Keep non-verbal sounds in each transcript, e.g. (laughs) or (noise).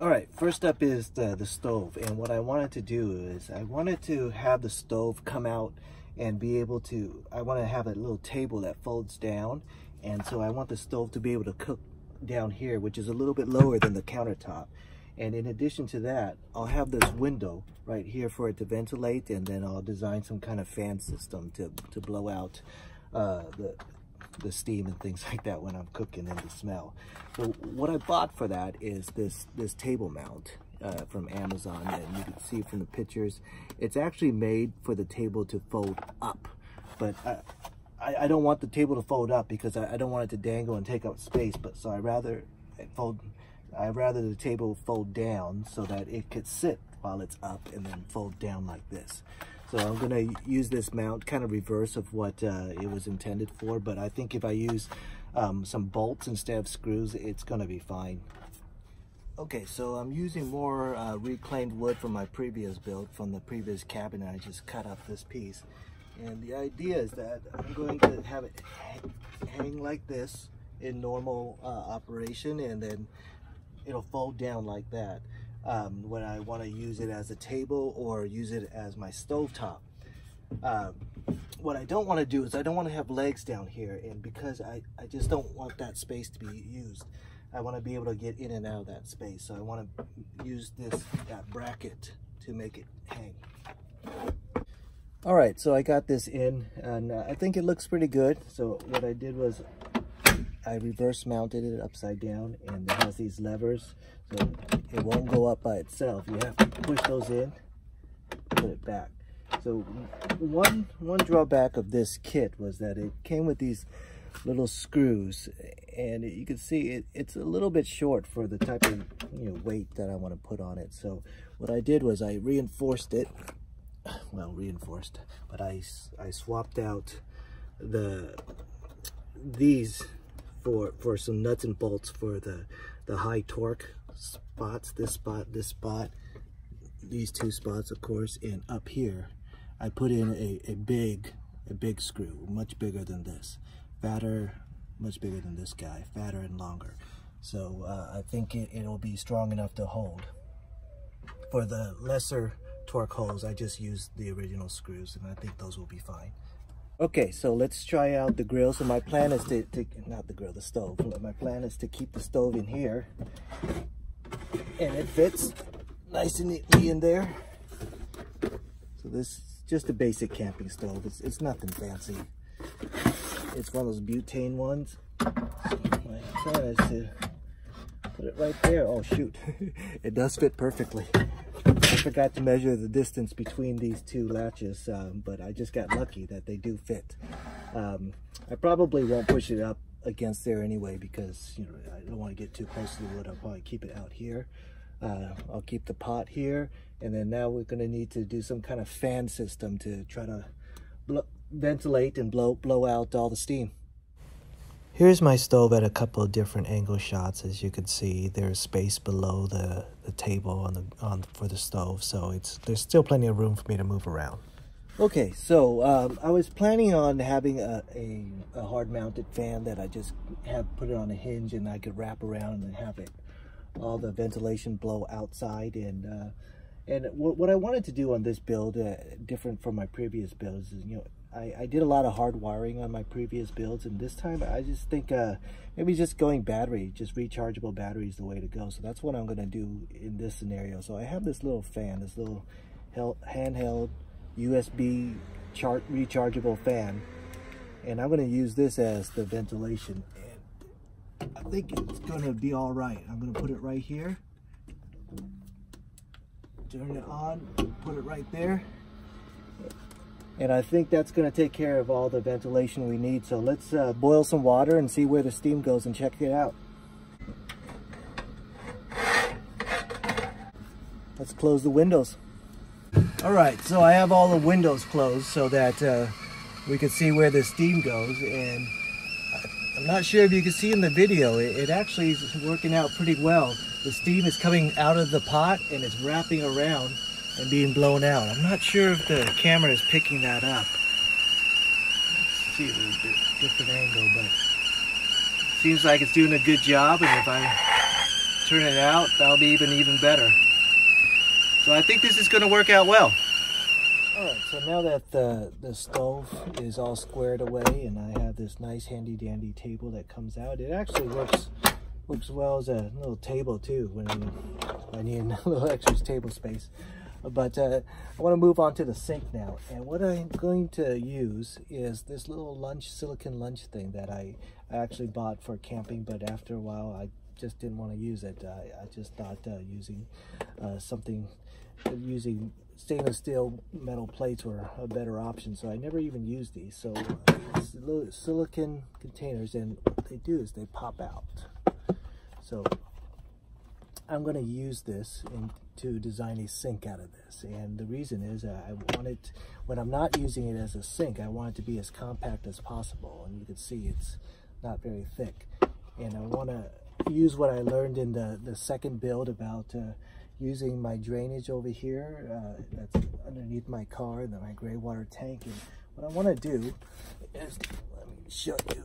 All right, first up is the, the stove. And what I wanted to do is I wanted to have the stove come out and be able to, I want to have a little table that folds down. And so I want the stove to be able to cook down here, which is a little bit lower than the countertop. And in addition to that, I'll have this window right here for it to ventilate and then I'll design some kind of fan system to, to blow out uh, the, the steam and things (laughs) like that when I'm cooking and the smell. So what I bought for that is this, this table mount uh, from Amazon and you can see from the pictures, it's actually made for the table to fold up. But I, I, I don't want the table to fold up because I, I don't want it to dangle and take up space, but so I rather fold I rather the table fold down so that it could sit while it's up and then fold down like this. So I'm going to use this mount kind of reverse of what uh, it was intended for, but I think if I use um, some bolts instead of screws, it's going to be fine. Okay, so I'm using more uh, reclaimed wood from my previous build, from the previous cabin. I just cut up this piece. And the idea is that I'm going to have it hang like this in normal uh, operation and then it'll fold down like that um, when I want to use it as a table or use it as my stove top. Um, what I don't want to do is I don't want to have legs down here and because I, I just don't want that space to be used. I want to be able to get in and out of that space. So I want to use this that bracket to make it hang. All right, so I got this in and uh, I think it looks pretty good. So what I did was I reverse mounted it upside down and it has these levers so it won't go up by itself. You have to push those in, put it back. So one, one drawback of this kit was that it came with these little screws and you can see it, it's a little bit short for the type of you know weight that I want to put on it. So what I did was I reinforced it, (sighs) well reinforced, but I, I swapped out the these for for some nuts and bolts for the the high torque spots. This spot this spot these two spots of course and up here I put in a, a big a big screw much bigger than this. Fatter much bigger than this guy fatter and longer. So uh, I think it, it'll be strong enough to hold. For the lesser torque holes I just used the original screws and I think those will be fine Okay, so let's try out the grill. So my plan is to, to, not the grill, the stove. My plan is to keep the stove in here. And it fits nice and neatly in there. So this is just a basic camping stove. It's, it's nothing fancy. It's one of those butane ones. My plan is to put it right there. Oh shoot, (laughs) it does fit perfectly. I forgot to measure the distance between these two latches, um, but I just got lucky that they do fit. Um, I probably won't push it up against there anyway because you know I don't want to get too close to the wood. I'll probably keep it out here. Uh, I'll keep the pot here, and then now we're going to need to do some kind of fan system to try to ventilate and blow blow out all the steam. Here's my stove at a couple of different angle shots. As you can see, there's space below the, the table on the on for the stove, so it's there's still plenty of room for me to move around. Okay, so um, I was planning on having a, a, a hard-mounted fan that I just have put it on a hinge and I could wrap around and have it all the ventilation blow outside and uh, and what I wanted to do on this build, uh, different from my previous builds, is you know I, I did a lot of hard wiring on my previous builds and this time I just think uh, maybe just going battery, just rechargeable battery is the way to go. So that's what I'm going to do in this scenario. So I have this little fan, this little handheld USB chart rechargeable fan and I'm going to use this as the ventilation and I think it's going to be all right. I'm going to put it right here, turn it on, put it right there and I think that's going to take care of all the ventilation we need. So let's uh, boil some water and see where the steam goes and check it out. Let's close the windows. All right, so I have all the windows closed so that uh, we can see where the steam goes. And I'm not sure if you can see in the video, it, it actually is working out pretty well. The steam is coming out of the pot and it's wrapping around and being blown out. I'm not sure if the camera is picking that up. Let's see a little bit different angle, but seems like it's doing a good job. And if I turn it out, that'll be even, even better. So I think this is gonna work out well. All right, so now that the, the stove is all squared away and I have this nice handy dandy table that comes out, it actually works works well as a little table too when I need a little (laughs) extra table space. But uh, I want to move on to the sink now. And what I'm going to use is this little lunch, silicon lunch thing that I, I actually bought for camping, but after a while I just didn't want to use it. I, I just thought uh, using uh, something, using stainless steel metal plates were a better option. So I never even used these. So little silicon containers and what they do is they pop out. So I'm going to use this in, to design a sink out of this. And the reason is uh, I want it, when I'm not using it as a sink, I want it to be as compact as possible. And you can see it's not very thick. And I want to use what I learned in the, the second build about uh, using my drainage over here uh, that's underneath my car and my gray water tank. And what I want to do is, let me show you.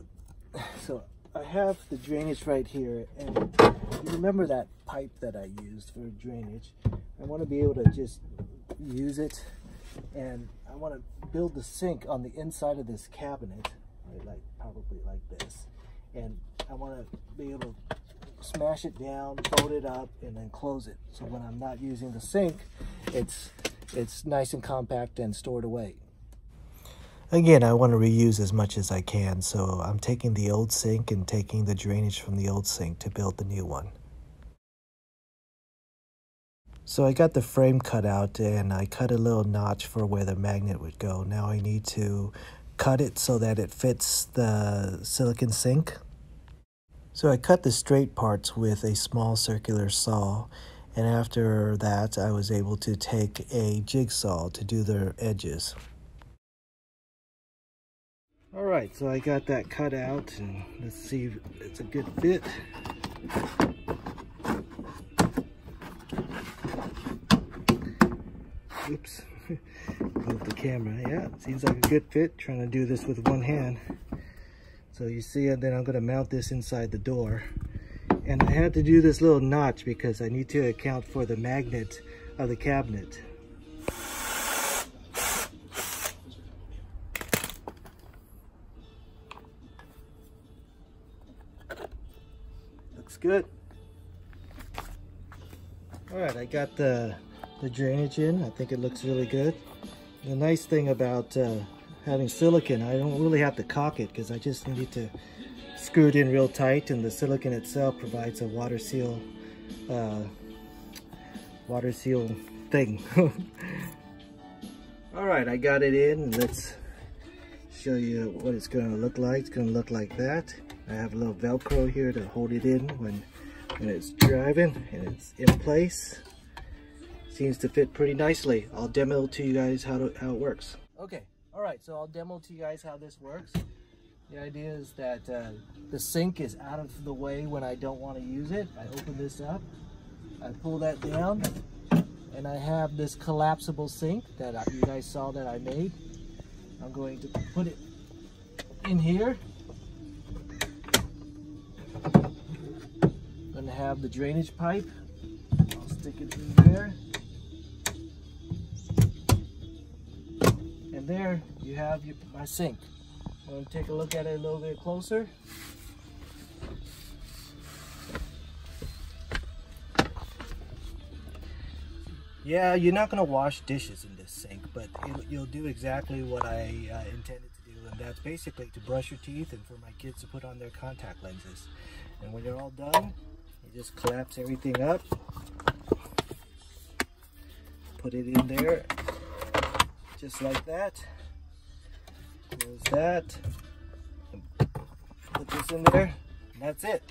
So I have the drainage right here and you remember that pipe that I used for drainage. I want to be able to just use it and I want to build the sink on the inside of this cabinet, right, like probably like this. And I want to be able to smash it down, fold it up, and then close it. So when I'm not using the sink, it's, it's nice and compact and stored away. Again, I want to reuse as much as I can, so I'm taking the old sink and taking the drainage from the old sink to build the new one. So I got the frame cut out and I cut a little notch for where the magnet would go. Now I need to cut it so that it fits the silicon sink. So I cut the straight parts with a small circular saw and after that I was able to take a jigsaw to do the edges. All right, so I got that cut out and let's see if it's a good fit. Oops, (laughs) move the camera. Yeah, seems like a good fit. Trying to do this with one hand. So you see it, then I'm gonna mount this inside the door. And I had to do this little notch because I need to account for the magnet of the cabinet. Good. All right, I got the, the drainage in. I think it looks really good. The nice thing about uh, having silicon, I don't really have to caulk it because I just need to screw it in real tight and the silicon itself provides a water seal uh, water seal thing. (laughs) All right, I got it in. Let's show you what it's going to look like. It's going to look like that. I have a little Velcro here to hold it in when, when it's driving and it's in place. Seems to fit pretty nicely. I'll demo to you guys how, to, how it works. Okay, all right, so I'll demo to you guys how this works. The idea is that uh, the sink is out of the way when I don't want to use it. I open this up, I pull that down, and I have this collapsible sink that you guys saw that I made. I'm going to put it in here have the drainage pipe. I'll stick it there. And there you have your, my sink. Gonna take a look at it a little bit closer. Yeah, you're not gonna wash dishes in this sink, but you'll do exactly what I uh, intended to do, and that's basically to brush your teeth and for my kids to put on their contact lenses. And when you're all done, just collapse everything up. Put it in there, just like that. Close that. Put this in there, that's it.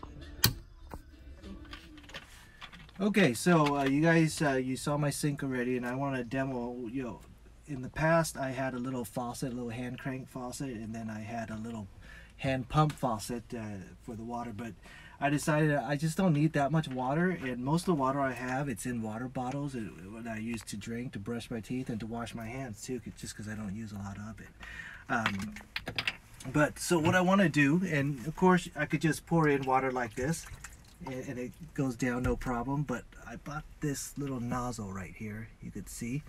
Okay, so uh, you guys, uh, you saw my sink already, and I want to demo, you know, in the past I had a little faucet, a little hand crank faucet, and then I had a little hand pump faucet uh, for the water, but I decided I just don't need that much water and most of the water I have it's in water bottles that I use to drink to brush my teeth and to wash my hands too just because I don't use a lot of it um, but so what I want to do and of course I could just pour in water like this and, and it goes down no problem. But I bought this little nozzle right here, you could see,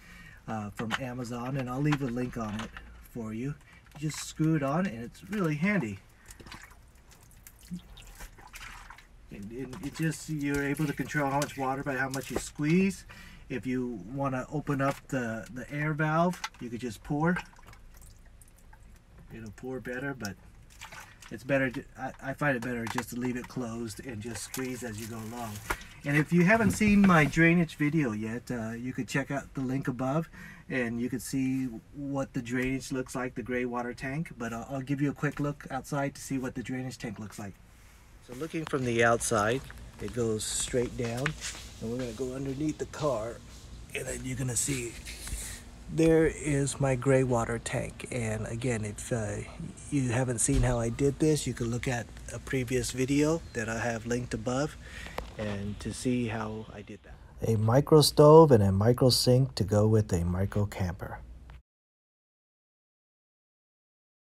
uh, from Amazon, and I'll leave a link on it for you. You just screw it on, and it's really handy. And, and it just you're able to control how much water by how much you squeeze. If you want to open up the the air valve, you could just pour. It'll pour better, but it's better to, I, I, find it better just to leave it closed and just squeeze as you go along and if you haven't seen my drainage video yet uh, you could check out the link above and you could see what the drainage looks like the gray water tank but I'll, I'll give you a quick look outside to see what the drainage tank looks like so looking from the outside it goes straight down and we're to go underneath the car and then you're to see there is my gray water tank and again if uh, you haven't seen how I did this you can look at a previous video that I have linked above and to see how I did that. A micro stove and a micro sink to go with a micro camper.